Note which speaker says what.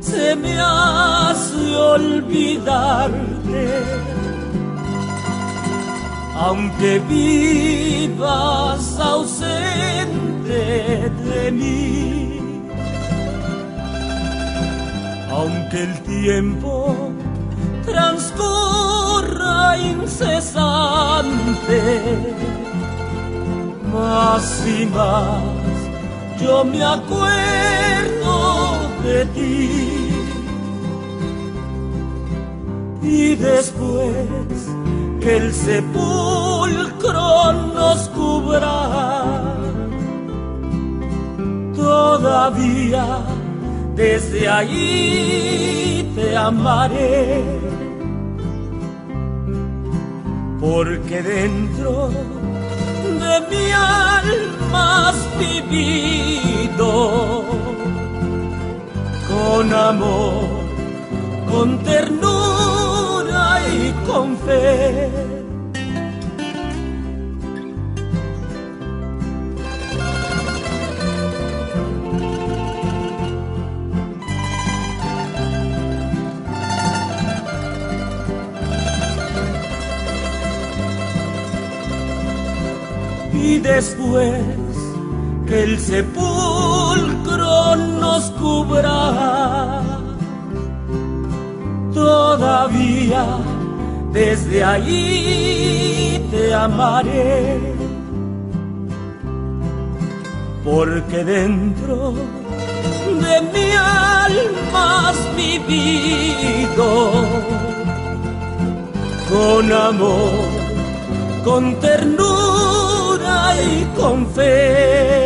Speaker 1: se me hace olvidarte. Aunque vivas ausente de mí, aunque el tiempo transcurra incesante, más y más yo me acuerdo de ti. Y después que el sepulcro nos cubra, todavía desde ahí te amaré, porque dentro de mi alma has vivido con amor, con ternura y con fe. Y después que el sepulcro nos desde ahí te amaré, porque dentro de mi alma has vivido con amor, con ternura y con fe.